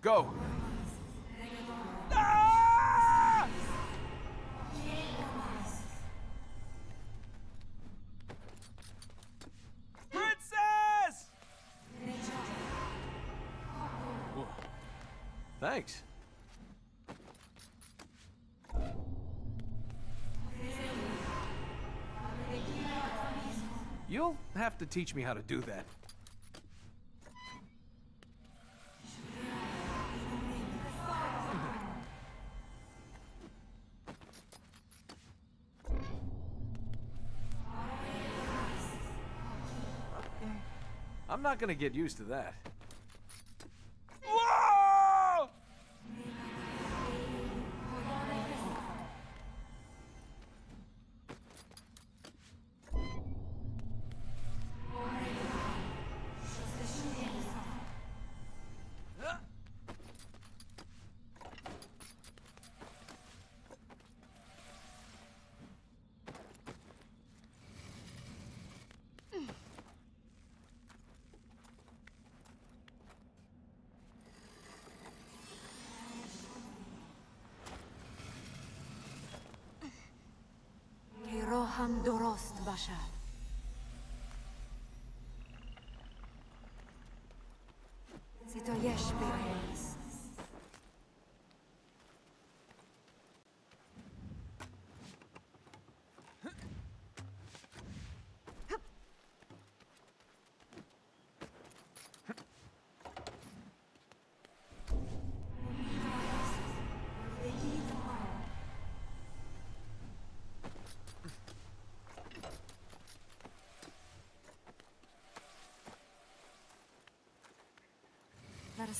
Go! Ah! Princess! Thanks. You'll have to teach me how to do that. Not gonna get used to that. هم درست باشد.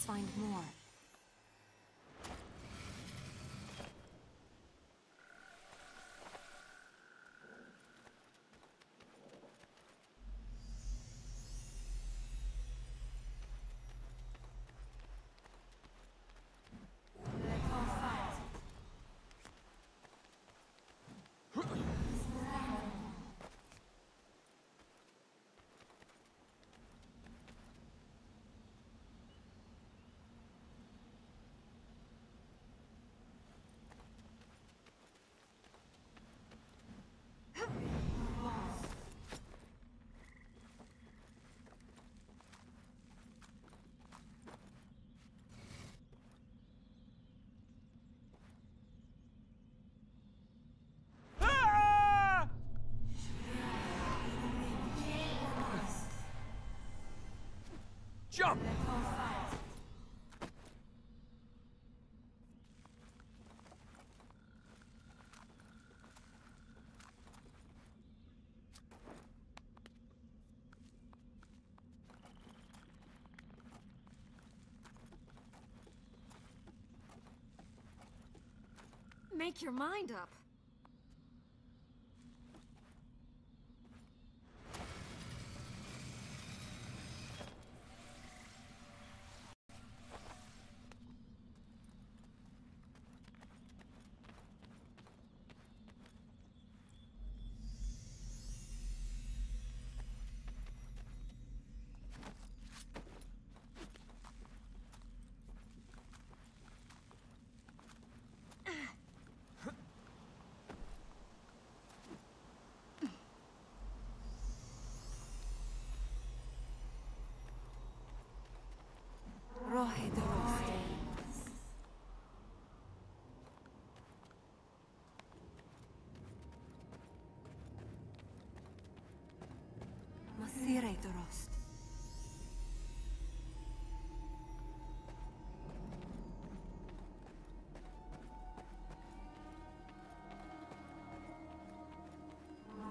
Find more. Jump! Make your mind up. Rohe Dorost. Masire Dorost.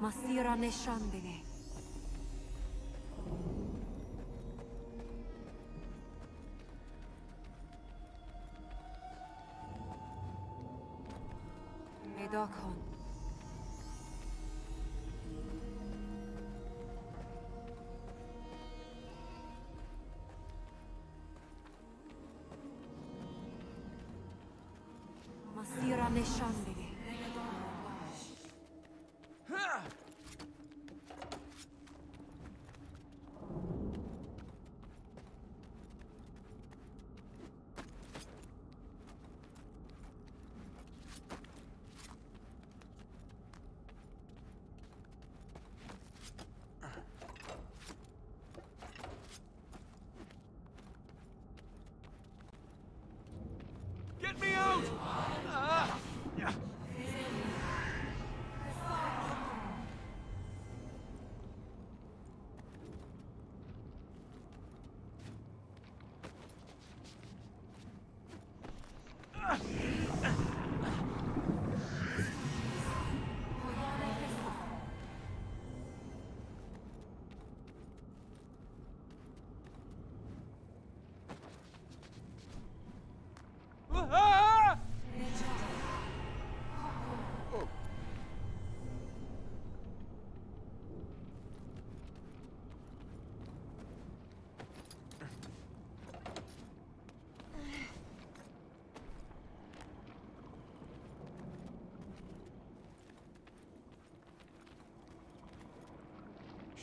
Masira Neshandege.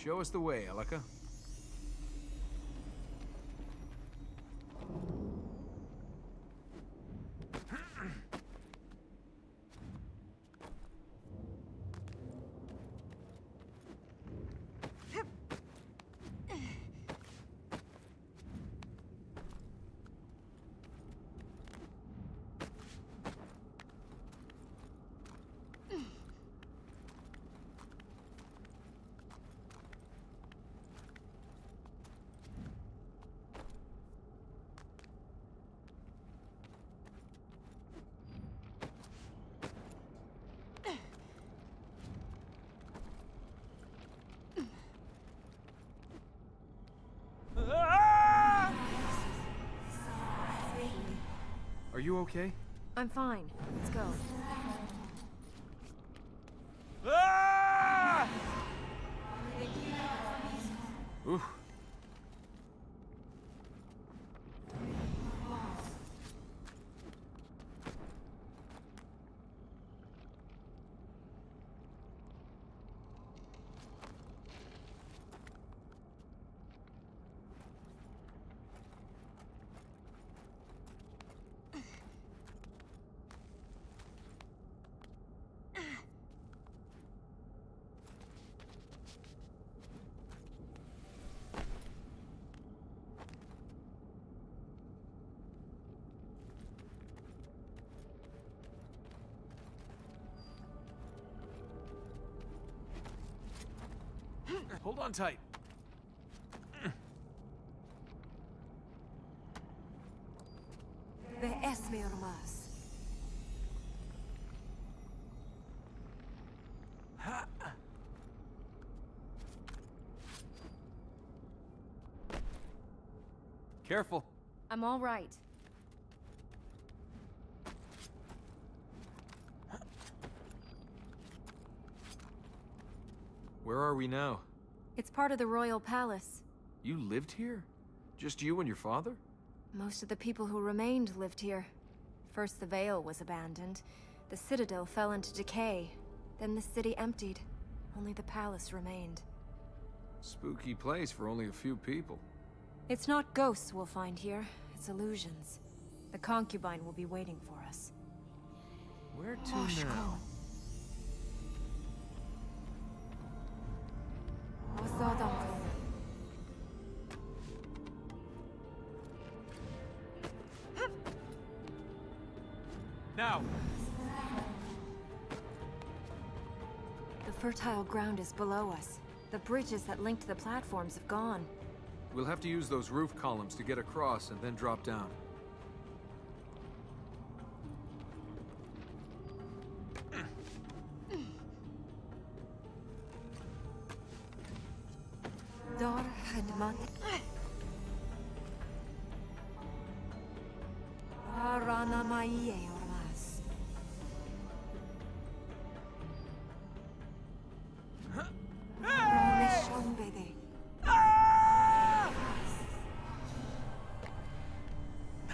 Show us the way, Elika. Ah! Are you okay? I'm fine. Let's go. Ah! Ooh. Hold on tight. The Esmermas. Careful. I'm all right. Where are we now? It's part of the royal palace. You lived here? Just you and your father? Most of the people who remained lived here. First the Vale was abandoned. The citadel fell into decay. Then the city emptied. Only the palace remained. Spooky place for only a few people. It's not ghosts we'll find here. It's illusions. The concubine will be waiting for us. Where to now? Fertile ground is below us. The bridges that linked the platforms have gone. We'll have to use those roof columns to get across and then drop down.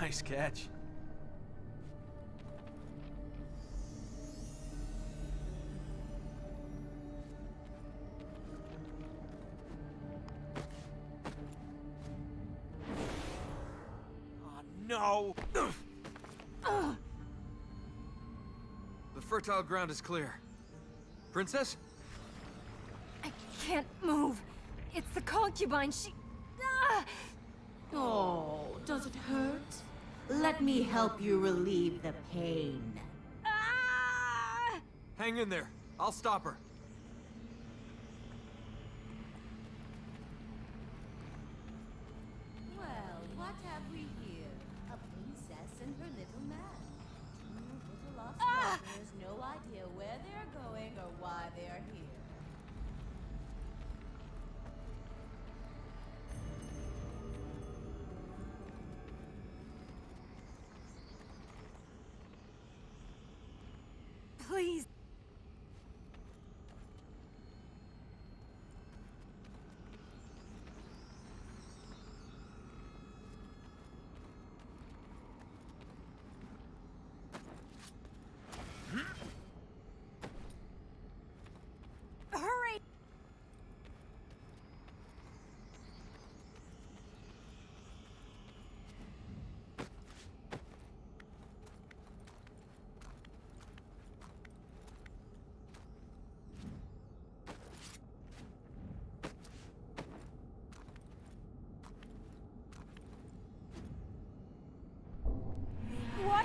Nice catch. Oh, no! the fertile ground is clear. Princess? I can't move. It's the concubine. She. Ah! Oh, does it hurt? Let me help you relieve the pain. Ah! Hang in there. I'll stop her.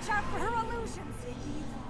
Watch out for her illusions!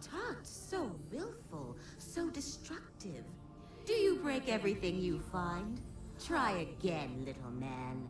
Tut, so willful, so destructive. Do you break everything you find? Try again, little man.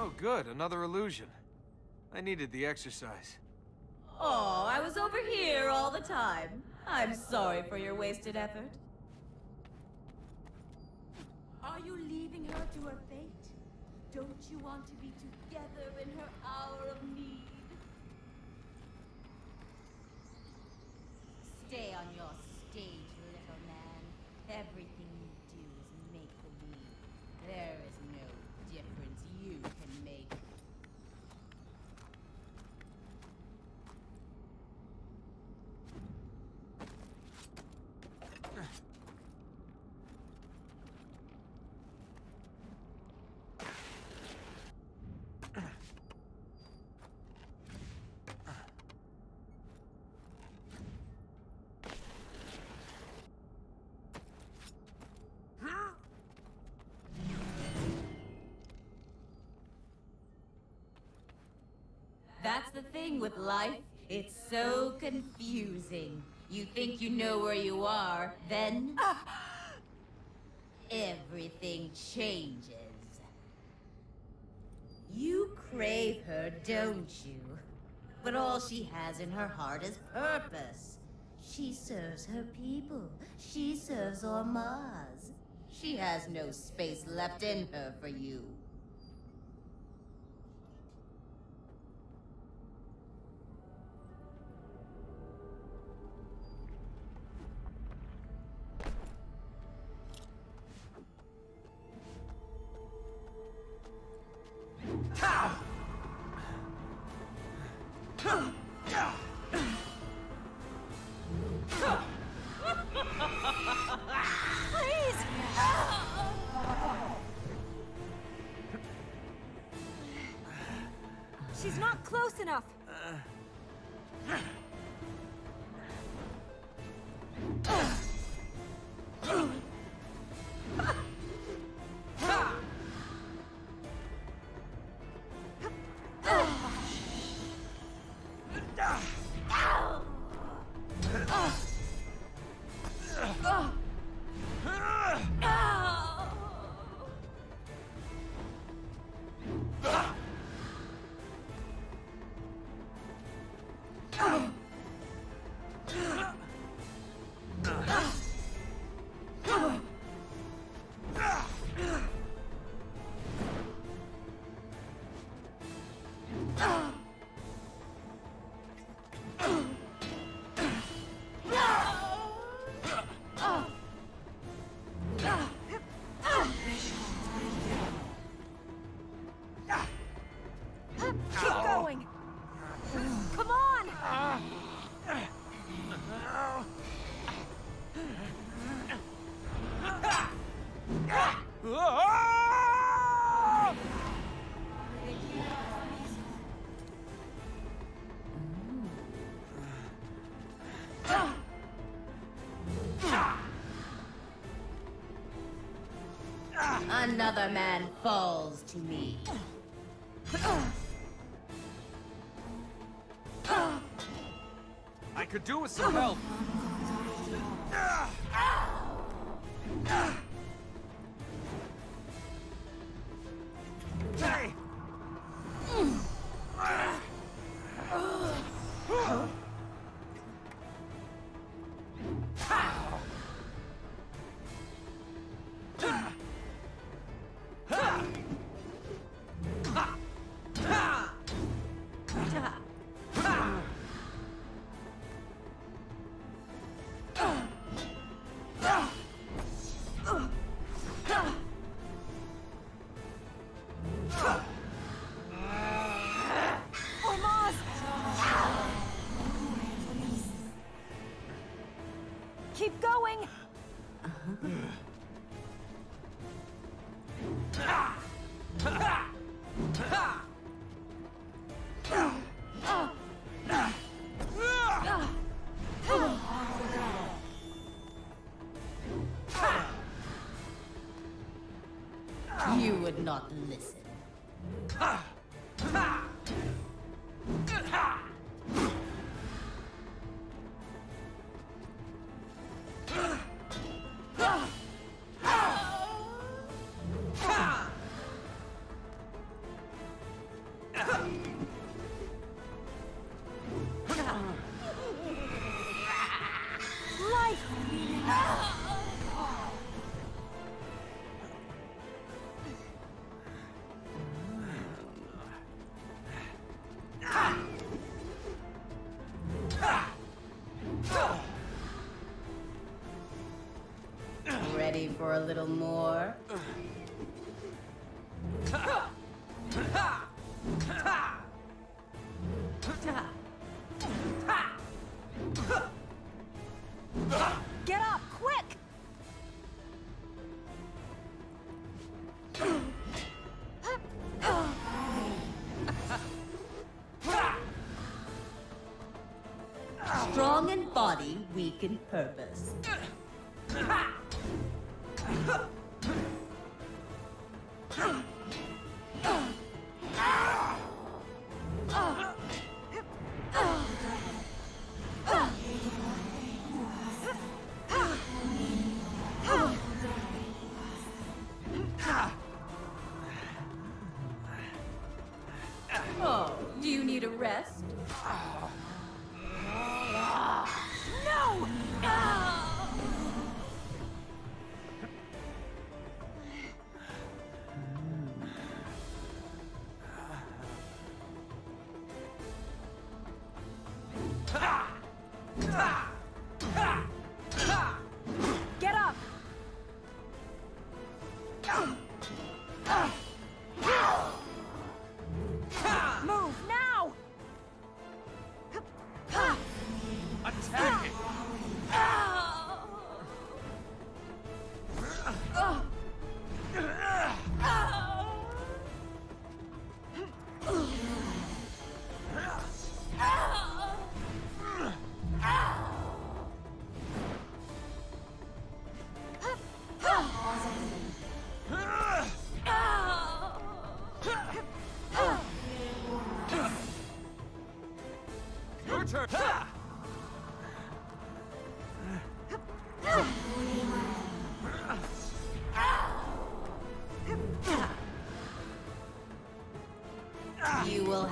Oh, good. Another illusion. I needed the exercise. Oh, I was over here all the time. I'm sorry for your wasted effort. Are you leaving her to her fate? Don't you want to be together in her hour of That's the thing with life. It's so confusing. You think you know where you are, then... everything changes. You crave her, don't you? But all she has in her heart is purpose. She serves her people. She serves Ormazd. She has no space left in her for you. Close enough. Another man falls to me. I could do with some help. You would not listen. Life! For a little more? Get up, quick! Strong in body, weak in purpose.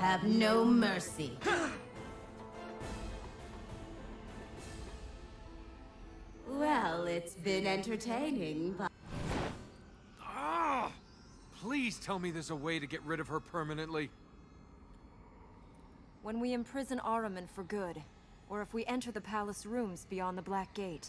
Have no mercy. Well, it's been entertaining, but... Ah! Please tell me there's a way to get rid of her permanently. When we imprison Ahriman for good, or if we enter the palace rooms beyond the Black Gate.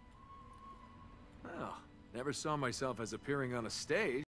Never saw myself as appearing on a stage.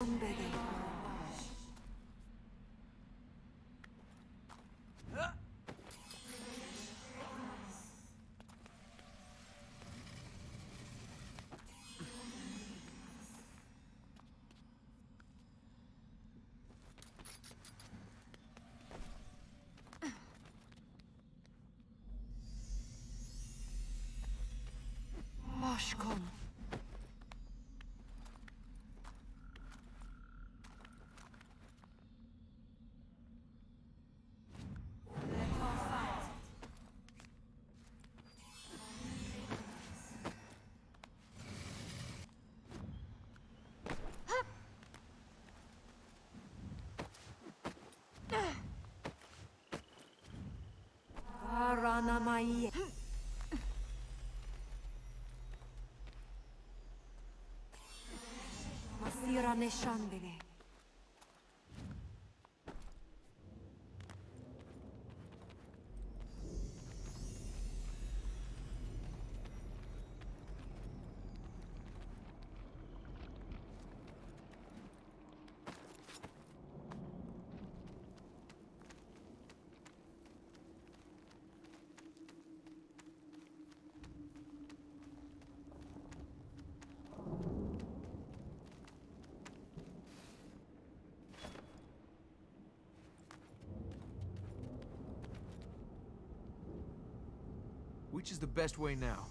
Moshkom. な名前へ。マスヨラネシャンデネ。Which is the best way now?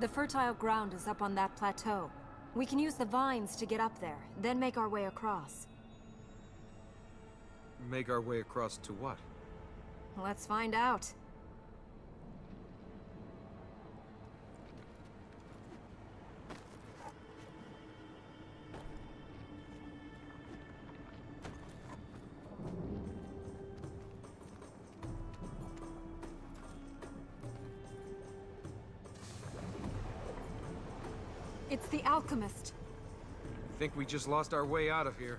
The fertile ground is up on that plateau. We can use the vines to get up there, then make our way across. Make our way across to what? Let's find out. It's the alchemist. I think we just lost our way out of here.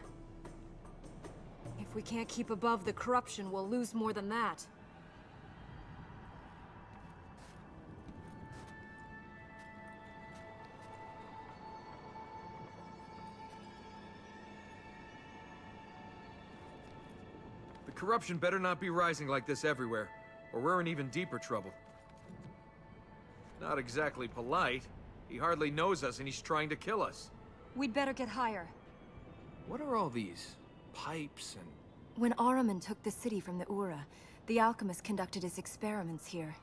If we can't keep above the corruption, we'll lose more than that. The corruption better not be rising like this everywhere, or we're in even deeper trouble. Not exactly polite. He hardly knows us and he's trying to kill us. We'd better get higher. What are all these pipes and... When Ahriman took the city from the Ahura, the alchemist conducted his experiments here.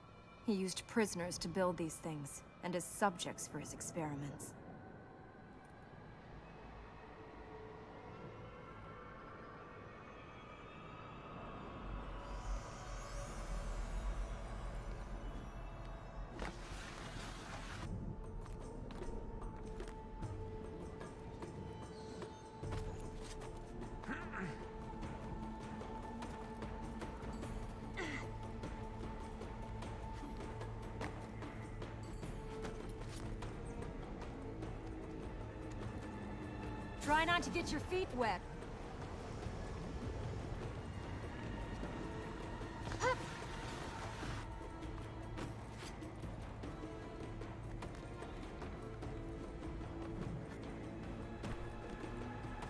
He used prisoners to build these things, and as subjects for his experiments. Get your feet wet.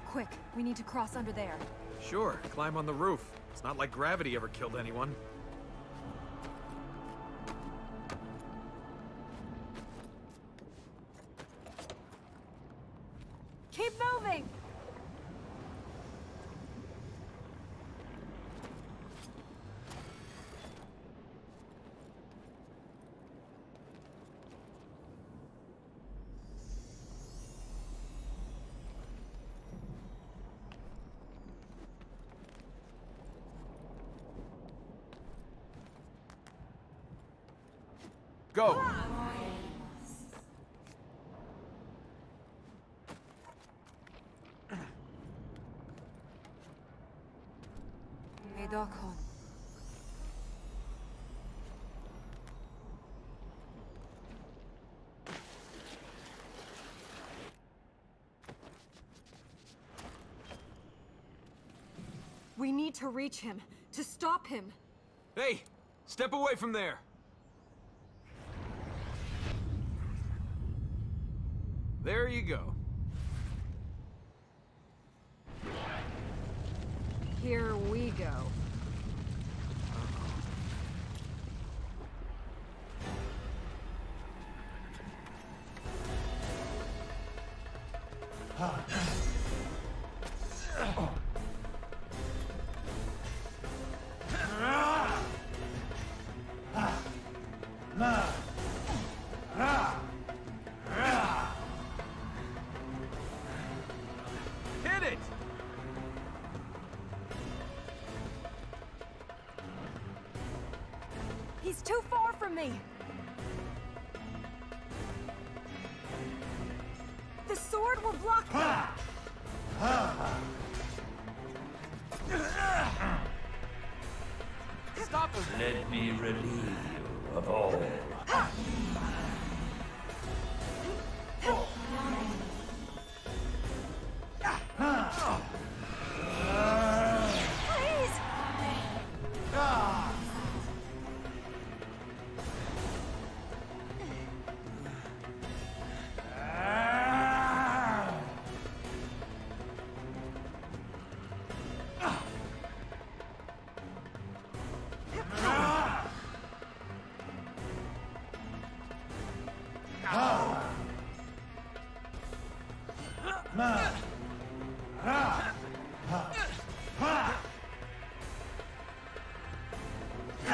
Quick, we need to cross under there. Sure, climb on the roof. It's not like gravity ever killed anyone. Go! Medokon. We need to reach him, to stop him. Hey! Step away from there! 那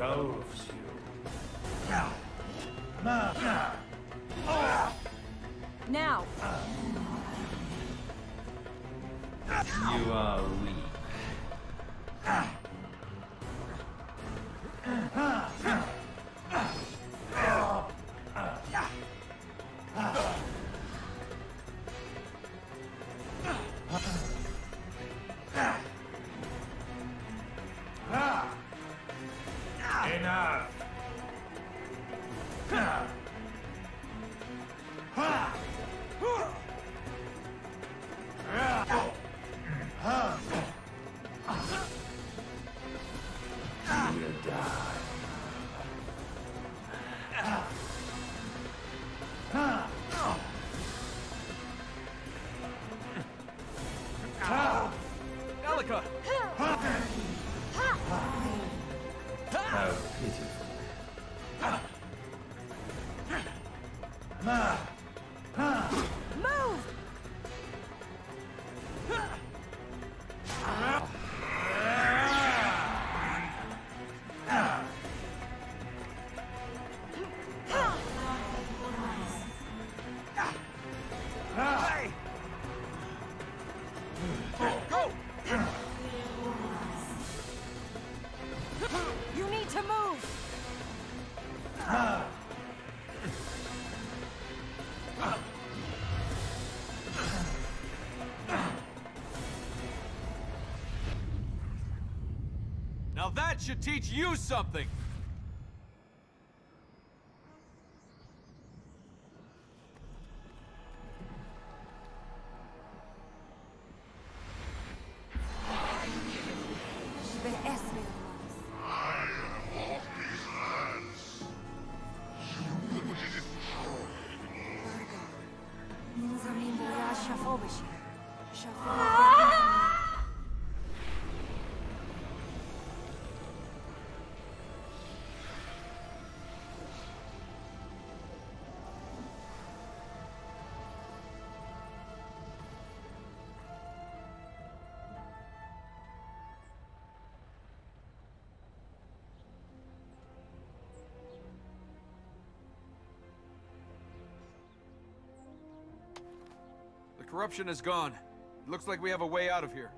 Darkness die. That should teach you something! Corruption is gone. Looks like we have a way out of here.